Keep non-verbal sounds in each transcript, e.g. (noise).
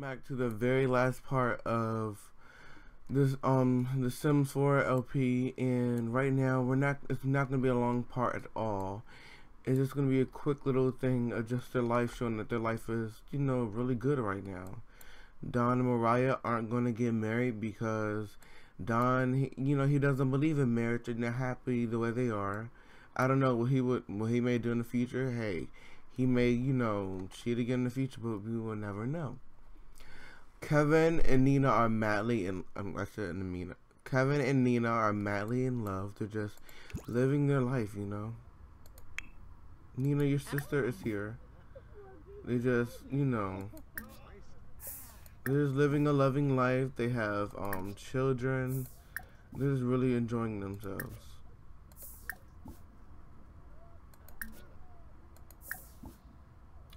back to the very last part of this um the Sims 4 LP and right now we're not it's not gonna be a long part at all. It's just gonna be a quick little thing of just their life showing that their life is, you know, really good right now. Don and Mariah aren't gonna get married because Don he, you know, he doesn't believe in marriage and they're happy the way they are. I don't know what he would what he may do in the future. Hey, he may, you know, cheat again in the future, but we will never know. Kevin and Nina are madly in. Um, I said Nina. Kevin and Nina are madly in love. They're just living their life, you know. Nina, your sister is here. They just, you know, they're just living a loving life. They have um children. They're just really enjoying themselves.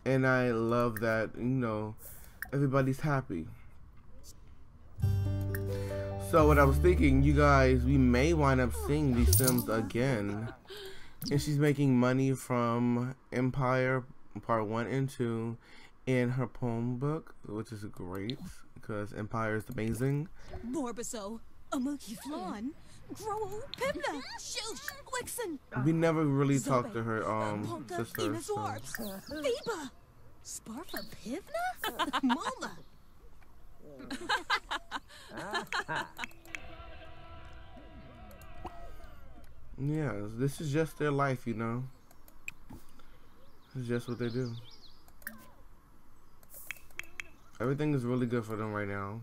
And I love that, you know, everybody's happy. So what I was thinking, you guys, we may wind up seeing these Sims again. And she's making money from Empire Part 1 and 2 in her poem book, which is great because Empire is amazing. Borbaso, Amuki Flan, Grow Pibna, Shush, Wixen, We never really talked to her um sister. So. Sparfa Pivna, (laughs) Mama. (laughs) Yeah, this is just their life, you know. It's just what they do. Everything is really good for them right now.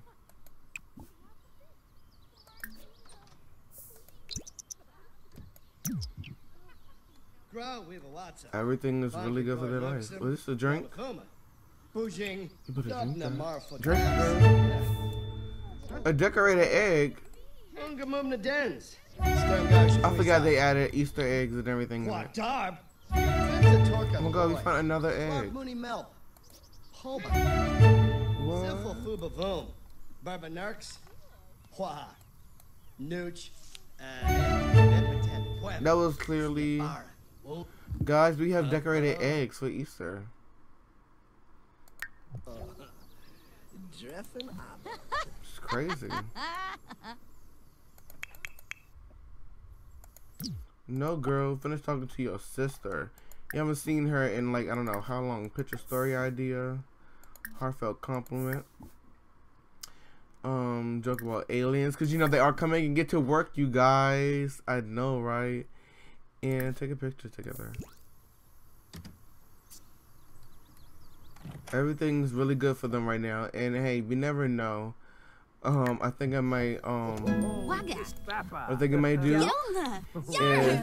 Everything is really good for their life. Was this a drink? Bujing. You put a drink there? Drink. A decorated egg? I forgot they added Easter eggs and everything in it. Oh my god, we found another egg. What? That was clearly... Guys, we have uh, decorated uh, eggs for Easter. Uh, it's crazy. No, girl, finish talking to your sister. You haven't seen her in like, I don't know how long. Picture story idea. Heartfelt compliment. Um, joke about aliens. Because, you know, they are coming and get to work, you guys. I know, right? And take a picture together. Everything's really good for them right now. And, hey, we never know. Um, I think I might, um, I think I may do is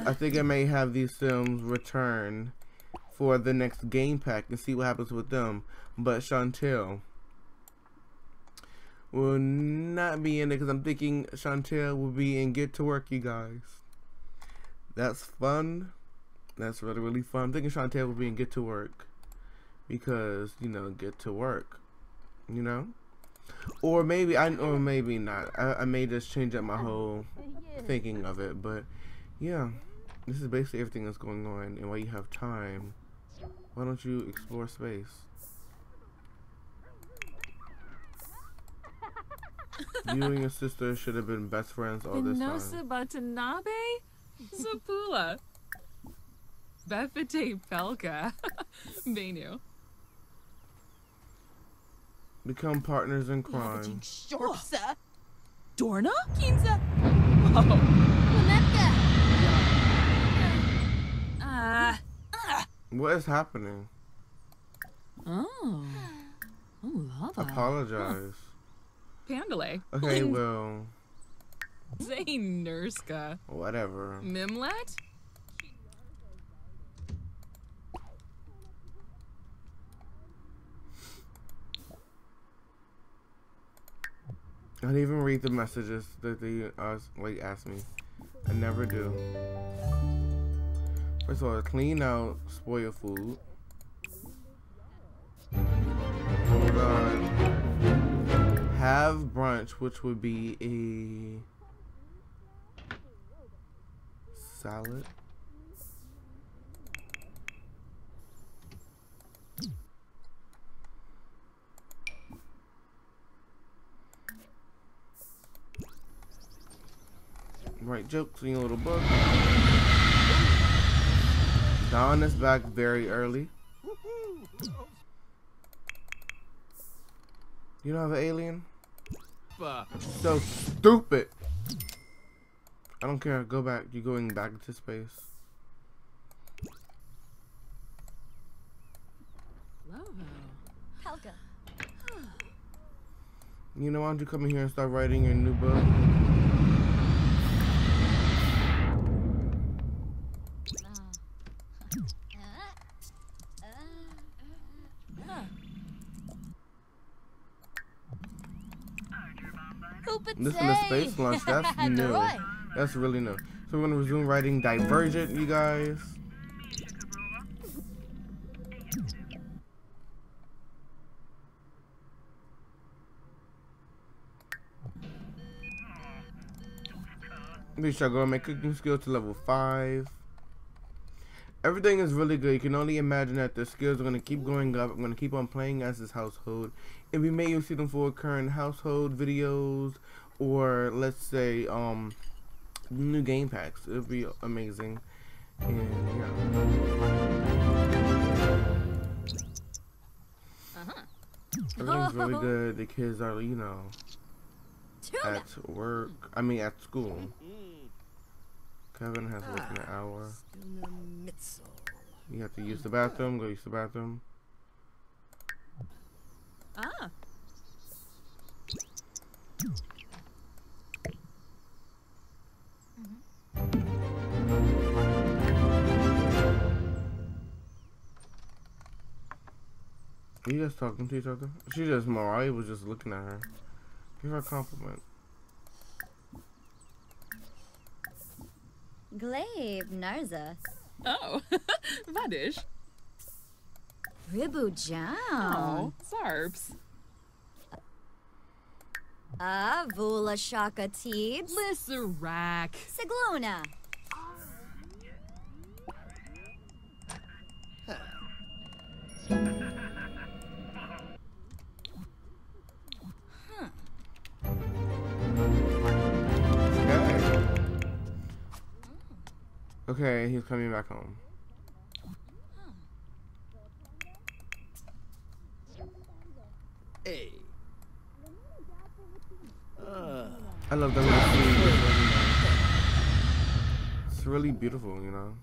I think I may have these Sims return for the next game pack and see what happens with them. But Chantel will not be in it because I'm thinking Chantel will be in Get to Work, you guys. That's fun. That's really, really fun. I'm thinking Chantel will be in Get to Work because, you know, Get to Work, you know? Or maybe I or maybe not. I, I may just change up my whole thinking of it, but yeah. This is basically everything that's going on and while you have time, why don't you explore space? you and your sister should have been best friends all this time. Batanabe? Zapula. Befete Pelka. (laughs) Benu. Become partners in crime. Shorpsa. Dorna? Kinza. Ah. What is happening? Oh. Oh, lava. Apologize. Pandale. Okay, well, (laughs) Zane Nurska. whatever. Mimlet? I didn't even read the messages that they uh, like ask me. I never do. First of all, clean out spoil food. Hold on. Have brunch, which would be a salad. Right jokes, your little book. Don is back very early. You don't have an alien? So stupid. I don't care. Go back. You're going back to space. Helga. You know, why don't you come in here and start writing your new book? Listen to Space Lunch. That's (laughs) new. That's really new. So we're gonna resume writing Divergent, you guys. We shall go make cooking skill to level 5. Everything is really good. You can only imagine that the skills are going to keep going up. I'm going to keep on playing as this household. And we may see them for current household videos or let's say um new game packs. It would be amazing. And yeah. Uh-huh. Everything's really (laughs) good. The kids are, you know, at work. I mean, at school. Kevin has work in an hour. You have to use the bathroom. Go use the bathroom. Are you guys talking to each other? She just Mariah was just looking at her. Give her a compliment. Glaive Narza. Oh. (laughs) Vadish. Ribu Jam. Oh. Sarps. Ah, Vula Shaka Teebs. Lisserac. Siglona. Okay, he's coming back home. Hey. I love that little. It's really. It's really beautiful, you know.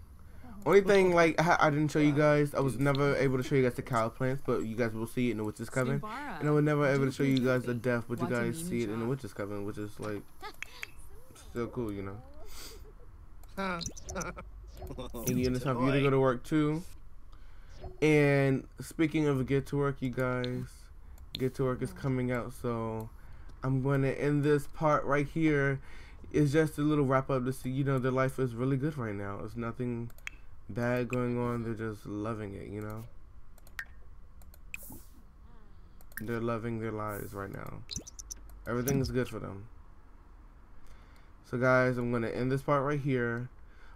Only thing, like, I, I didn't show you guys, I was never able to show you guys the cow plants, but you guys will see it in the Witch's Coven. And I was never able to show you guys the death, but you guys see it in the Witch's Coven, which is, like, (laughs) still cool, you know. And it's time for you to go to work, too. And speaking of get to work, you guys, get to work is coming out, so I'm going to end this part right here. It's just a little wrap up to see, you know, their life is really good right now. There's nothing bad going on. They're just loving it, you know. They're loving their lives right now. Everything's good for them. So guys, I'm to end this part right here.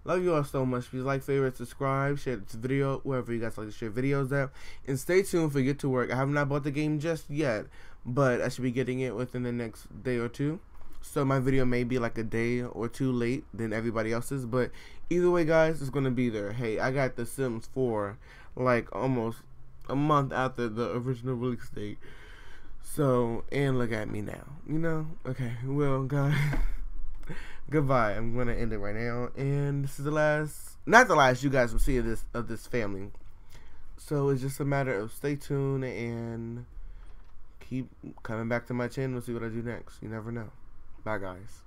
Love you all so much. Please like, favorite, subscribe, share this video wherever you guys like to share videos at. And stay tuned for Get to Work. I have not bought the game just yet, but I should be getting it within the next day or two. So my video may be like a day or two late than everybody else's. But either way, guys, it's to be there. Hey, I got The Sims 4 like almost a month after the original release date. So, and look at me now. You know? Okay, well, guys. (laughs) goodbye. I'm gonna end it right now, and this is the last, not the last you guys will see of this of this family. So it's just a matter of stay tuned and keep coming back to my channel. See what I do next. You never know. Bye, guys.